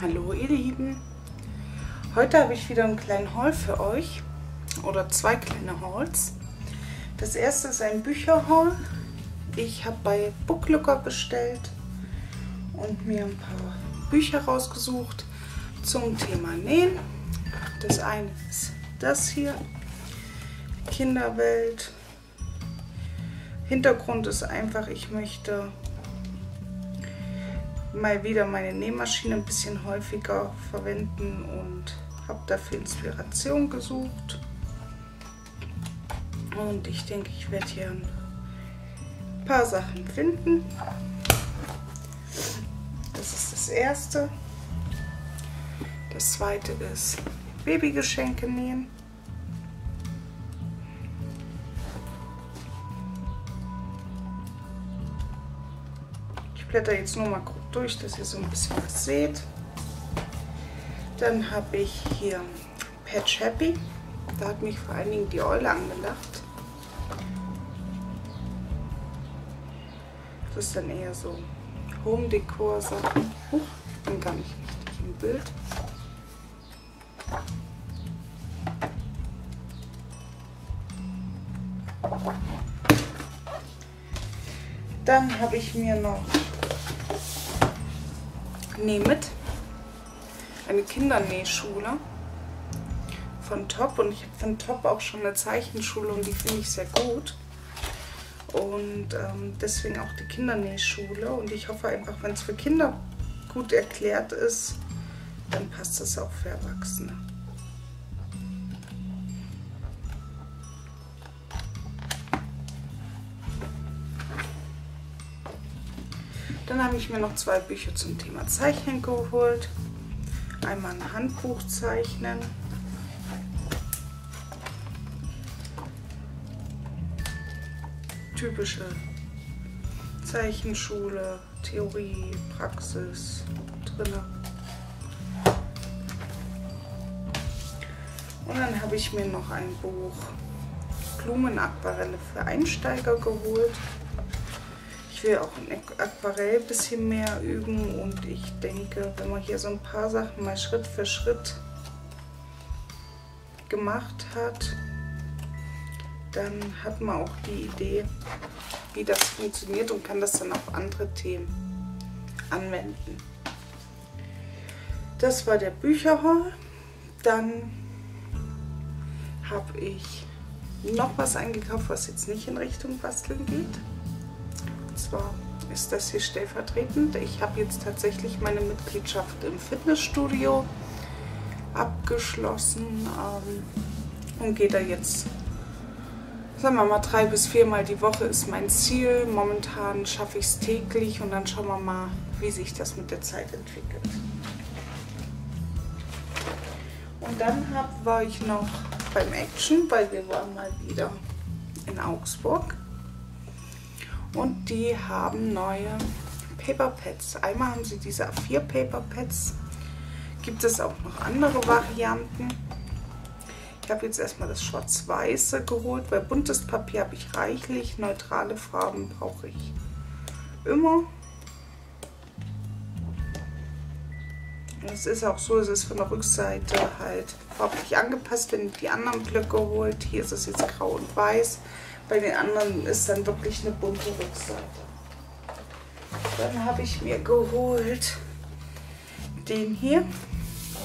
Hallo ihr Lieben, heute habe ich wieder einen kleinen Haul für euch oder zwei kleine Hauls. Das erste ist ein Bücherhaul. Ich habe bei Booklooker bestellt und mir ein paar Bücher rausgesucht zum Thema Nähen. Das eine ist das hier, Kinderwelt. Hintergrund ist einfach, ich möchte mal wieder meine Nähmaschine ein bisschen häufiger verwenden und habe dafür Inspiration gesucht. Und ich denke, ich werde hier ein paar Sachen finden. Das ist das erste. Das zweite ist Babygeschenke nähen. Ich blätter jetzt nur mal durch, dass ihr so ein bisschen was seht. Dann habe ich hier Patch Happy. Da hat mich vor allen Dingen die Eule angelacht. Das ist dann eher so Home-Dekor-Sachen. Huch, ich bin gar nicht richtig im Bild. Dann habe ich mir noch Näh mit, eine Kindernähschule von Top. Und ich habe von Top auch schon eine Zeichenschule und die finde ich sehr gut. Und ähm, deswegen auch die Kindernähschule und ich hoffe einfach, wenn es für Kinder gut erklärt ist, dann passt es auch für Erwachsene. Dann habe ich mir noch zwei Bücher zum Thema Zeichnen geholt. Einmal ein Handbuch zeichnen. Typische Zeichenschule, Theorie, Praxis drin. Und dann habe ich mir noch ein Buch Blumenaquarelle für Einsteiger geholt. Ich will auch in Aquarell ein bisschen mehr üben und ich denke, wenn man hier so ein paar Sachen mal Schritt für Schritt gemacht hat, dann hat man auch die Idee, wie das funktioniert und kann das dann auf andere Themen anwenden. Das war der Bücherhaul. Dann habe ich noch was eingekauft, was jetzt nicht in Richtung Basteln geht zwar ist das hier stellvertretend. Ich habe jetzt tatsächlich meine Mitgliedschaft im Fitnessstudio abgeschlossen ähm, und gehe da jetzt, sagen wir mal, drei bis viermal die Woche ist mein Ziel. Momentan schaffe ich es täglich und dann schauen wir mal, wie sich das mit der Zeit entwickelt. Und dann hab, war ich noch beim Action, weil wir waren mal wieder in Augsburg und die haben neue Paper Pads. Einmal haben sie diese A4 Paper Pads. Gibt es auch noch andere Varianten. Ich habe jetzt erstmal das Schwarz-Weiße geholt, weil buntes Papier habe ich reichlich. Neutrale Farben brauche ich immer. Es ist auch so, es ist von der Rückseite halt farblich angepasst, wenn die anderen Blöcke holt. Hier ist es jetzt grau und weiß. Bei den anderen ist dann wirklich eine bunte Rückseite. Dann habe ich mir geholt den hier,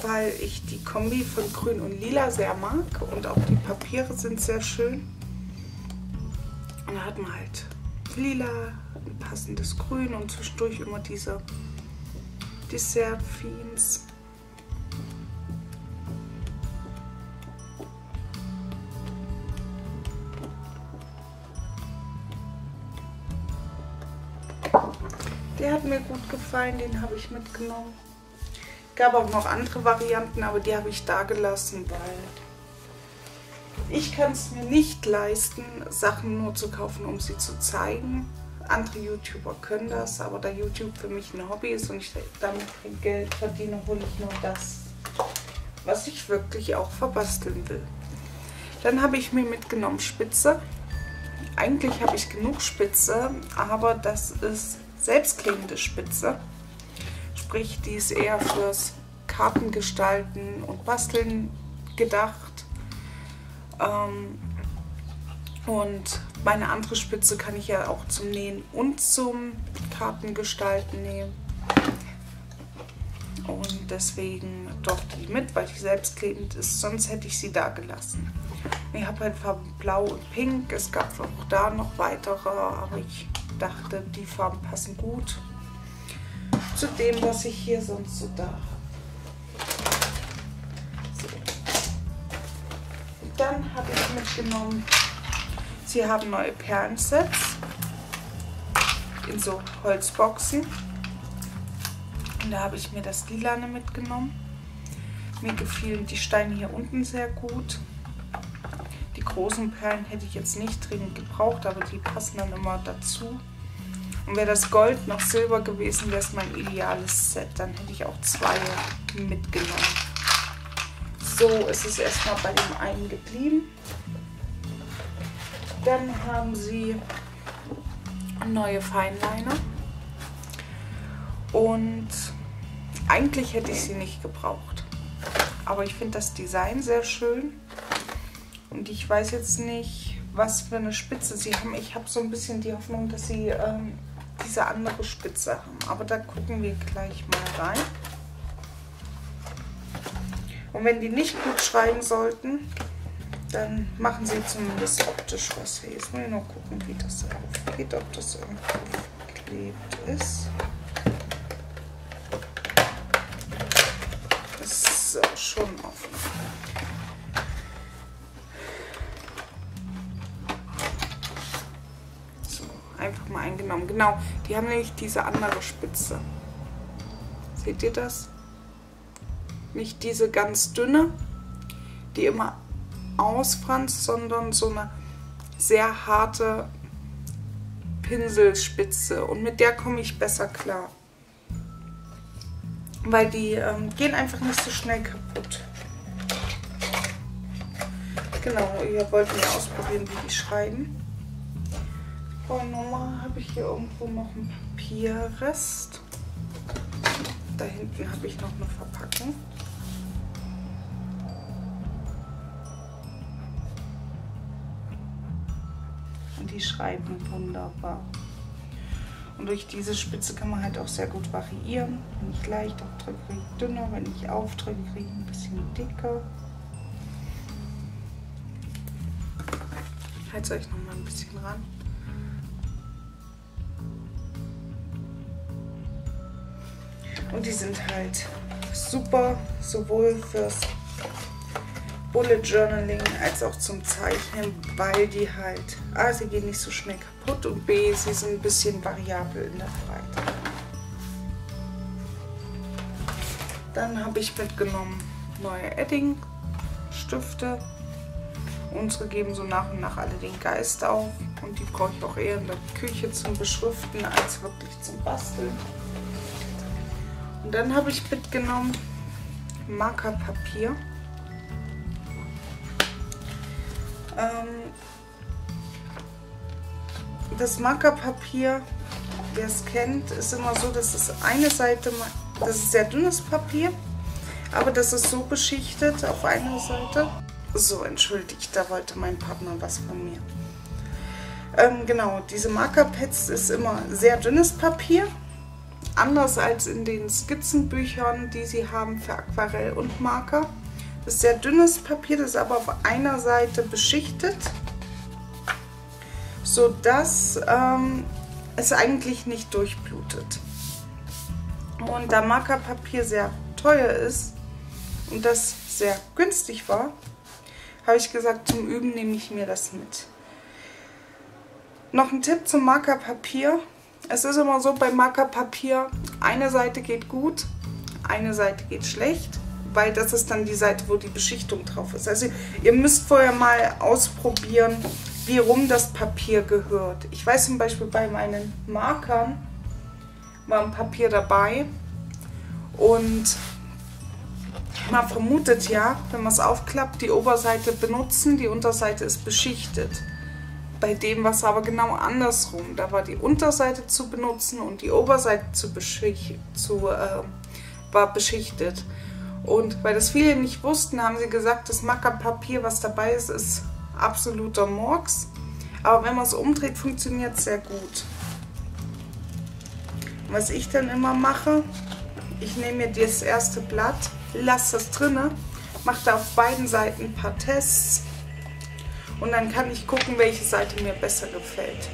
weil ich die Kombi von Grün und Lila sehr mag und auch die Papiere sind sehr schön. Und da hat man halt Lila, ein passendes Grün und zwischendurch immer diese Dessert-Themes. Der hat mir gut gefallen, den habe ich mitgenommen. Gab auch noch andere Varianten, aber die habe ich da gelassen, weil ich kann es mir nicht leisten, Sachen nur zu kaufen, um sie zu zeigen. Andere YouTuber können das, aber da YouTube für mich ein Hobby ist und ich damit kein Geld verdiene, hole ich nur das, was ich wirklich auch verbasteln will. Dann habe ich mir mitgenommen Spitze. Eigentlich habe ich genug Spitze, aber das ist selbstklebende Spitze. Sprich, die ist eher fürs Karten gestalten und basteln gedacht. Ähm, und meine andere Spitze kann ich ja auch zum Nähen und zum Kartengestalten nehmen. Und deswegen durfte die mit, weil die selbstklebend ist. Sonst hätte ich sie da gelassen. Ich habe halt Farben Blau und Pink. Es gab auch da noch weitere, aber ich dachte, die Farben passen gut zu dem, was ich hier sonst so da habe. So. Dann habe ich mitgenommen, sie haben neue Perlensets in so Holzboxen. Und da habe ich mir das Lilane mitgenommen. Mir gefielen die Steine hier unten sehr gut. Die großen Perlen hätte ich jetzt nicht dringend gebraucht, aber die passen dann immer dazu. Und wäre das Gold noch Silber gewesen, wäre es mein ideales Set. Dann hätte ich auch zwei mitgenommen. So ist es erstmal bei dem einen geblieben. Dann haben sie neue Feinliner. Und eigentlich hätte ich sie nicht gebraucht. Aber ich finde das Design sehr schön. Und ich weiß jetzt nicht, was für eine Spitze sie haben. Ich habe so ein bisschen die Hoffnung, dass sie ähm, diese andere Spitze haben. Aber da gucken wir gleich mal rein. Und wenn die nicht gut schreiben sollten, dann machen sie zumindest optisch was her. Jetzt muss ich noch gucken, wie das aufgeht, ob das irgendwo geklebt ist. Das ist schon offen. Mal eingenommen. Genau, die haben nämlich diese andere Spitze. Seht ihr das? Nicht diese ganz dünne, die immer ausfranst, sondern so eine sehr harte Pinselspitze. Und mit der komme ich besser klar. Weil die ähm, gehen einfach nicht so schnell kaputt. Genau, ihr wollt mir ausprobieren, wie die schreiben. Nummer habe ich hier irgendwo noch einen Papierrest. Da hinten habe ich noch eine Verpackung. Und die schreiben wunderbar. Und durch diese Spitze kann man halt auch sehr gut variieren. Wenn ich leicht aufdrücke, kriege ich dünner. Wenn ich aufdrücke, kriege ich ein bisschen dicker. Ich halte euch noch mal ein bisschen ran. Und die sind halt super, sowohl fürs Bullet Journaling als auch zum Zeichnen, weil die halt A, sie gehen nicht so schnell kaputt und B, sie sind ein bisschen variabel in der Breite. Dann habe ich mitgenommen neue Edding-Stifte. Unsere geben so nach und nach alle den Geist auf und die brauche ich auch eher in der Küche zum Beschriften als wirklich zum Basteln. Und dann habe ich mitgenommen Markerpapier. Ähm, das Markerpapier, wer es kennt, ist immer so, dass es eine Seite, das ist sehr dünnes Papier, aber das ist so beschichtet auf einer Seite. So, entschuldigt, da wollte mein Partner was von mir. Ähm, genau, diese Markerpads ist immer sehr dünnes Papier anders als in den Skizzenbüchern, die sie haben für Aquarell und Marker. Das ist sehr dünnes Papier, das ist aber auf einer Seite beschichtet, sodass ähm, es eigentlich nicht durchblutet. Und da Markerpapier sehr teuer ist und das sehr günstig war, habe ich gesagt, zum Üben nehme ich mir das mit. Noch ein Tipp zum Markerpapier. Es ist immer so bei Markerpapier, eine Seite geht gut, eine Seite geht schlecht, weil das ist dann die Seite, wo die Beschichtung drauf ist. Also ihr müsst vorher mal ausprobieren, wie rum das Papier gehört. Ich weiß zum Beispiel bei meinen Markern war ein Papier dabei und man vermutet ja, wenn man es aufklappt, die Oberseite benutzen, die Unterseite ist beschichtet. Bei dem war es aber genau andersrum. Da war die Unterseite zu benutzen und die Oberseite zu beschicht, zu, äh, war beschichtet. Und weil das viele nicht wussten, haben sie gesagt, das Mackerpapier, was dabei ist, ist absoluter Murks. Aber wenn man es umdreht, funktioniert es sehr gut. Was ich dann immer mache, ich nehme mir das erste Blatt, lasse das drinne, mache da auf beiden Seiten ein paar Tests und dann kann ich gucken, welche Seite mir besser gefällt.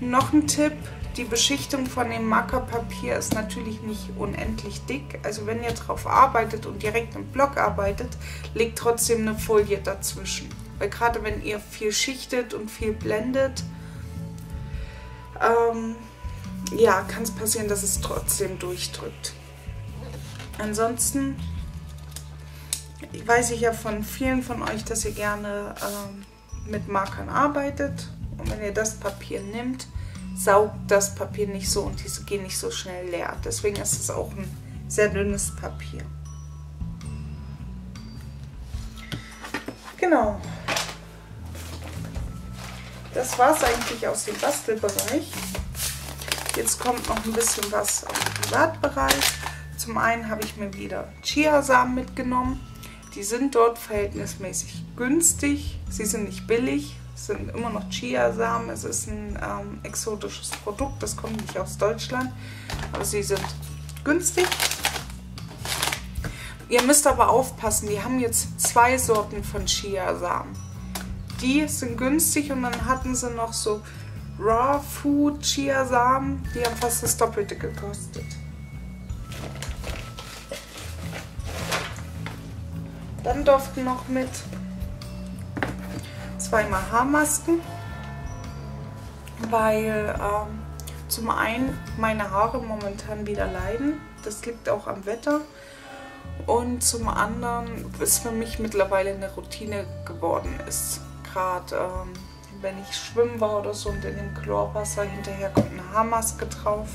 Noch ein Tipp, die Beschichtung von dem Markerpapier ist natürlich nicht unendlich dick. Also wenn ihr drauf arbeitet und direkt im Block arbeitet, legt trotzdem eine Folie dazwischen. Weil gerade wenn ihr viel schichtet und viel blendet, ähm, ja, kann es passieren, dass es trotzdem durchdrückt. Ansonsten weiß ich ja von vielen von euch, dass ihr gerne ähm, mit Markern arbeitet. Und wenn ihr das Papier nimmt, saugt das Papier nicht so und diese gehen nicht so schnell leer. Deswegen ist es auch ein sehr dünnes Papier. Genau. Das war es eigentlich aus dem Bastelbereich. Jetzt kommt noch ein bisschen was aus dem Privatbereich. Zum einen habe ich mir wieder Chiasamen mitgenommen. Die sind dort verhältnismäßig günstig. Sie sind nicht billig, sind immer noch Chiasamen. Es ist ein ähm, exotisches Produkt, das kommt nicht aus Deutschland, aber sie sind günstig. Ihr müsst aber aufpassen, die haben jetzt zwei Sorten von Chiasamen. Die sind günstig und dann hatten sie noch so Raw Food Chiasamen, die haben fast das Doppelte gekostet. Dann durften noch mit zweimal Haarmasken, weil ähm, zum einen meine Haare momentan wieder leiden. Das liegt auch am Wetter. Und zum anderen ist für mich mittlerweile eine Routine geworden ist. Gerade ähm, wenn ich schwimmen war oder so und in dem Chlorwasser hinterher kommt eine Haarmaske drauf.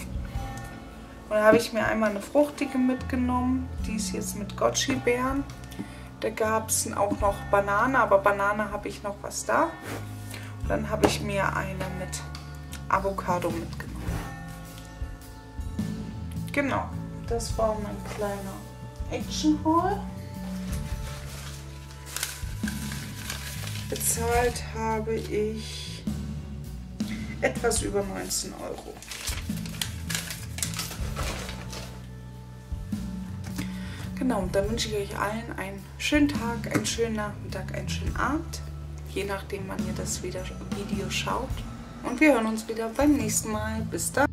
Und da habe ich mir einmal eine fruchtige mitgenommen. Die ist jetzt mit Gotchi-Beeren. Da gab es auch noch Banane, aber Banane habe ich noch was da. Und dann habe ich mir eine mit Avocado mitgenommen. Genau, das war mein kleiner Action Haul. Bezahlt habe ich etwas über 19 Euro. Genau, und dann wünsche ich euch allen einen schönen Tag, einen schönen Nachmittag, einen schönen Abend. Je nachdem, wann ihr das Video schaut. Und wir hören uns wieder beim nächsten Mal. Bis dann.